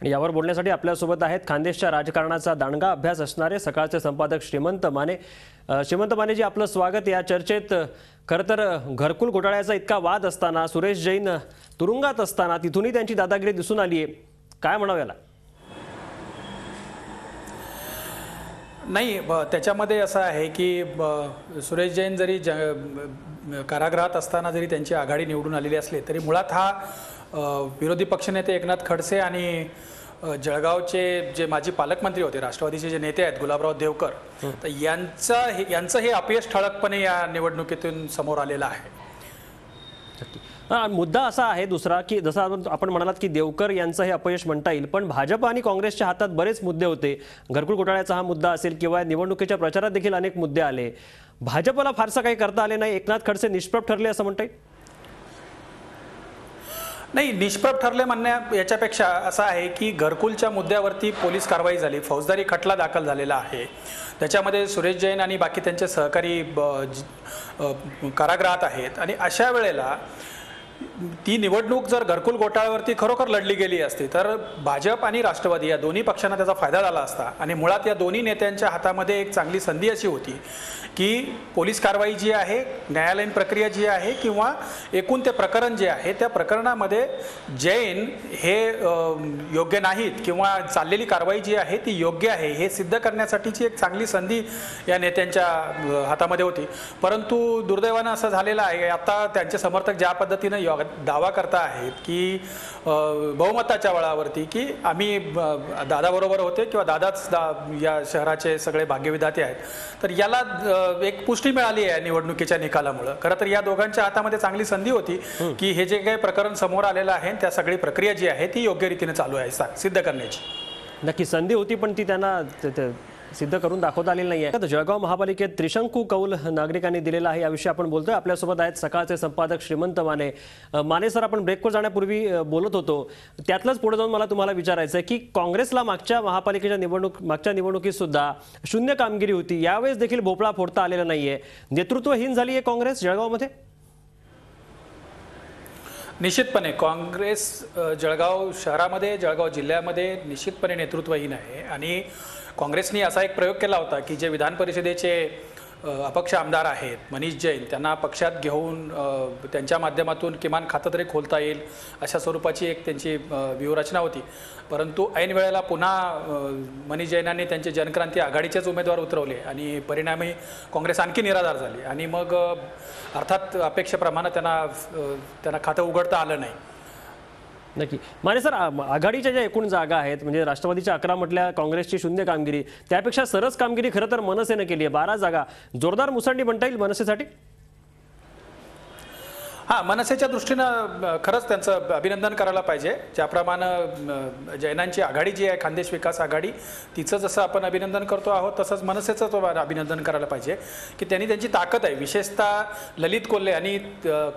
आणि यावर बोलण्यासाठी आपल्यासोबत आहेत खानदेशच्या राजकारणाचा दांडगा अभ्यास असणारे सकाळचे संपादक श्रीमंत माने श्रीमंत मानेजी आपलं स्वागत. या चर्चेत खरं तर घरकुल घोटाळ्याचा इतका वाद असताना सुरेश जैन तुरुंगात असताना तिथूनही त्यांची दादागिरी दिसून आली आहे काय म्हणावं याला? नाही ब- त्याच्यामध्ये असं आहे की ब- सुरेश जैन जरी ज कारागृहात असताना जरी त्यांची आघाडी निवडून आलेली असली तरी मुळात हा विरोधी पक्षनेते एकनाथ खडसे आणि जळगावचे जे माजी पालकमंत्री होते राष्ट्रवादीचे जे नेते आहेत गुलाबराव देवकर तर यांचा हे यांचं हे अपयश ठळकपणे या निवडणुकीतून समोर आलेलं आहे. हा, मुद्दा असा आहे दुसरा की जसं आपण- आपण म्हणालात की देवकर यांचं हे अपयश म्हणता येईल पण भाजप आणि काँग्रेसच्या हातात बरेच मुद्दे होते. घरकुल घोटाळ्याचा हा मुद्दा असेल किंवा निवडणुकीच्या प्रचारात देखील अनेक मुद्दे आले. भाजपला फारसं काही करता आले नाही. एकनाथ खडसे निष्प्रभ ठरले असं म्हणता येईल? नाही निष्प्रभ ठरले म्हणण्या याच्यापेक्षा असं आहे की घरकुलच्या मुद्द्यावरती पोलीस कारवाई झाली. फौजदारी खटला दाखल झालेला आहे. त्याच्यामध्ये सुरेश जैन आणि बाकी त्यांचे सहकारी ब- कारागृहात आहेत. आणि अशा वेळेला ती निवडणूक जर घरकुल घोटाळ्यावरती खरोखर लढली गेली असती तर भाजप आणि राष्ट्रवादी या दोन्ही पक्षांना त्याचा फायदा झाला असता. आणि मुळात या दोन्ही नेत्यांच्या हातामध्ये एक चांगली संधी अशी होती की पोलीस कारवाई जी आहे न्यायालयीन प्रक्रिया जी आहे किंवा एकूण ते प्रकरण जे आहे त्या प्रकरणामध्ये जैन हे योग्य नाहीत किंवा चाललेली कारवाई जी आहे ती योग्य आहे हे सिद्ध करण्यासाठीची एक चांगली संधी या नेत्यांच्या हातामध्ये होती. परंतु दुर्दैवानं असं झालेलं आहे. आता त्यांचे समर्थक ज्या पद्धतीनं यो- दावा करता आहेत की बहुमताच्या बळावरती की आम्ही दादाबरोबर होते किंवा दादाच दा या शहराचे सगळे भाग्यविधाते आहेत. तर याला एक पुष्टी मिळाली आहे निवडणुकीच्या निकालामुळं. खरं तर या दोघांच्या हातामध्ये चांगली संधी होती की हे जे काही प्रकरण समोर आलेलं आहे त्या सगळी प्रक्रिया जी आहे ती योग्य रीतीने चालू आहे सा- सिद्ध करण्याची. नक्की संधी होती पण ती त्यांना सिद्ध करून दाखवता आलेली नाही आहे जळगाव महापालिकेत त्रिशंकू कौल नागरिकांनी दिलेला आहे. याविषयी आपण बोलतोय. आपल्यासोबत आहेत सकाळचे संपादक श्रीमंत माने. माने सर आपण ब्रेकवर जाण्यापूर्वी बोलत होतो. त्यातलंच पुढे जाऊन मला तुम्हाला विचारायचं आहे की काँग्रेसला मागच्या महापालिकेच्या निवडणूक मागच्या निवडणुकीत सुद्धा शून्य कामगिरी होती. यावेळेस देखील भोपळा फोडता आलेला नाहीये. नेतृत्वहीन झाली आहे काँग्रेस जळगावमध्ये? निश्चितपणे काँग्रेस जळगाव शहरामध्ये जळगाव जिल्ह्यामध्ये निश्चितपणे नेतृत्वहीन आहे. आणि काँग्रेसनी असा एक प्रयोग केला होता की जे विधान परिषदेचे अपक्ष आमदार आहेत मनीष जैन त्यांना पक्षात घेऊन त्यांच्या माध्यमातून किमान खातं तरी खोलता येईल अशा स्वरूपाची एक त्यांची व्यूहरचना होती. परंतु ऐन वेळेला पुन्हा मनीष जैनांनी त्यांचे जनक्रांती आघाडीचेच उमेदवार उतरवले आणि परिणामी काँग्रेस आणखी निराधार झाली. आणि मग अर्थात अपेक्षेप्रमाणे त्यांना त्यांना खातं उघडता आलं नाही. नक्की. माने सर आघाडीच्या ज्या एकूण जागा आहेत म्हणजे राष्ट्रवादीच्या अकरा म्हटल्या काँग्रेसची शून्य कामगिरी त्यापेक्षा सरस कामगिरी खरं तर मनसेनं केली आहे. बारा जागा. जोरदार मुसंडी म्हणता येईल मनसेसाठी? हां मनसेच्या दृष्टीनं खरंच त्यांचं अभिनंदन करायला पाहिजे. ज्याप्रमाणे जैनांची आघाडी जी आहे खानदेश विकास आघाडी तिचं जसं आपण अभिनंदन करतो आहोत तसंच मनसेचं तो अभिनंदन करायला पाहिजे. की त्यांनी त्यांची ताकद आहे. विशेषतः ललित कोल्हे आणि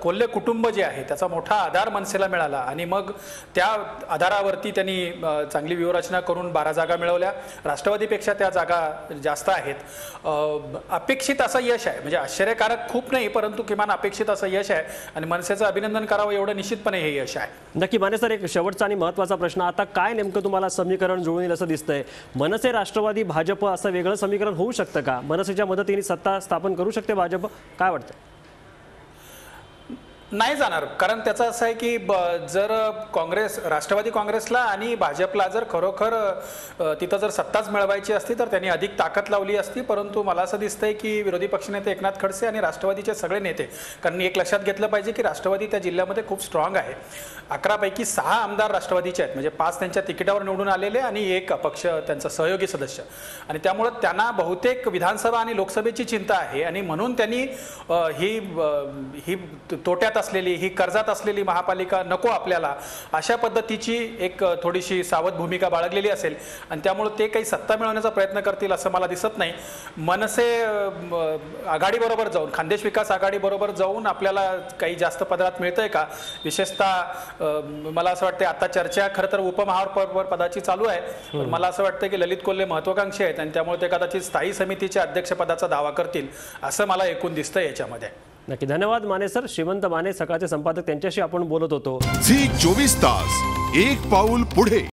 कोल्हे कुटुंब जे आहे त्याचा मोठा आधार मनसेला मिळाला. आणि मग त्या आधारावरती त्यांनी चांगली व्यूहरचना करून बारा जागा मिळवल्या. राष्ट्रवादीपेक्षा त्या जागा जास्त आहेत. अपेक्षित असं यश आहे. म्हणजे आश्चर्यकारक खूप नाही परंतु किमान अपेक्षित असं यश आहे. आणि मनसेचं अभिनंदन करावं एवढं निश्चितपणे हे यश आहे. नक्की माने सर एक शेवटचा आणि महत्त्वाचा प्रश्न. आता काय नेमकं तुम्हाला समीकरण जुळून येईल असं दिसतंय? मनसे राष्ट्रवादी भाजप असं वेगळं समीकरण होऊ शकतं का? मनसेच्या मदतीने सत्ता स्थापन करू शकते भाजप? काय वाटतं नाही जाणार. कारण त्याचं असं आहे की ब जर काँग्रेस राष्ट्रवादी काँग्रेसला आणि भाजपला जर खरोखर तिथं जर सत्ताच मिळवायची असती तर त्यांनी अधिक ताकद लावली असती. परंतु मला असं दिसतंय की विरोधी पक्षनेते एकनाथ खडसे आणि राष्ट्रवादीचे सगळे नेते कारण एक लक्षात घेतलं पाहिजे की राष्ट्रवादी त्या जिल्ह्यामध्ये खूप स्ट्रॉंग आहे. अकरापैकी सहा आमदार राष्ट्रवादीचे आहेत. म्हणजे पाच त्यांच्या तिकिटावर निवडून आलेले आणि एक अपक्ष त्यांचा सहयोगी सदस्य. आणि त्यामुळं त्यांना बहुतेक विधानसभा आणि लोकसभेची चिंता आहे. आणि म्हणून त्यांनी ही ही तोट्यात असलेली ही कर्जात असलेली महापालिका नको आपल्याला अशा पद्धतीची एक थोडीशी सावध भूमिका बाळगलेली असेल. आणि त्यामुळं ते काही सत्ता मिळवण्याचा प्रयत्न करतील असं मला दिसत नाही. मनसे आघाडीबरोबर जाऊन खानदेश विकास आघाडीबरोबर जाऊन आपल्याला काही जास्त पदरात मिळतंय का? विशेषतः मला असं वाटतं आता चर्चा खरं तर उपमहापौर पदाची चालू आहे. पण मला असं वाटतं की ललित कोल्हे महत्वाकांक्षी आहेत आणि त्यामुळे ते कदाचित स्थायी समितीच्या अध्यक्षपदाचा दावा करतील असं मला एकूण दिसतं याच्यामध्ये. नक्की. धन्यवाद माने सर. श्रीमंत माने सकाळचे संपादक त्यांच्याशी आपण बोलत होतो. झी चोवीस तास एक पाऊल पुढे.